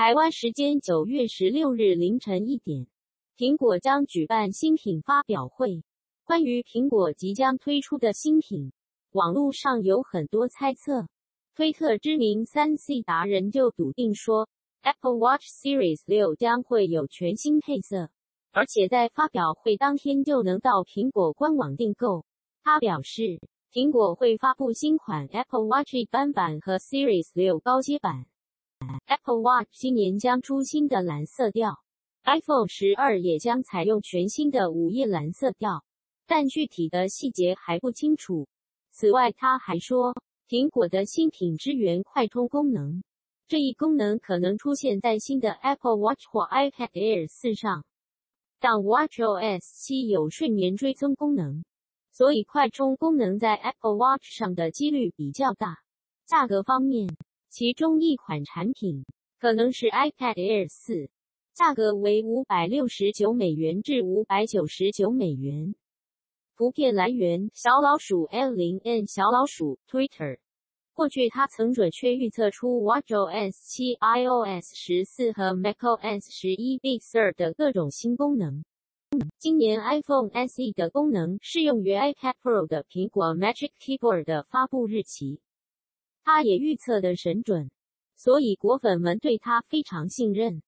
台湾时间九月十六日凌晨一点，苹果将举办新品发表会。关于苹果即将推出的新品，网络上有很多猜测。推特知名三 C 达人就笃定说，Apple Watch Series 六将会有全新配色，而且在发表会当天就能到苹果官网订购。他表示，苹果会发布新款 Apple Watch 一般版和 Series 六高阶版。Apple Watch 今年将出新的蓝色调，iPhone 十二也将采用全新的午夜蓝色调，但具体的细节还不清楚。此外，他还说，苹果的新品支援快充功能，这一功能可能出现在新的 Apple Watch 或 iPad Air 四上。但 WatchOS 七有睡眠追踪功能，所以快充功能在 Apple Watch 上的几率比较大。价格方面。其中一款产品可能是 iPad Air 四，价格为五百六十九美元至五百九十九美元。图片来源：小老鼠 L 零 N 小老鼠 Twitter。过去他曾准确预测出 WatchOS 七、iOS 十四和 macOS 十一 Big Sur 的各种新功能。今年 iPhone SE 的功能适用于 iPad Pro 的苹果 Magic Keyboard 的发布日期。他也预测的神准，所以果粉们对他非常信任。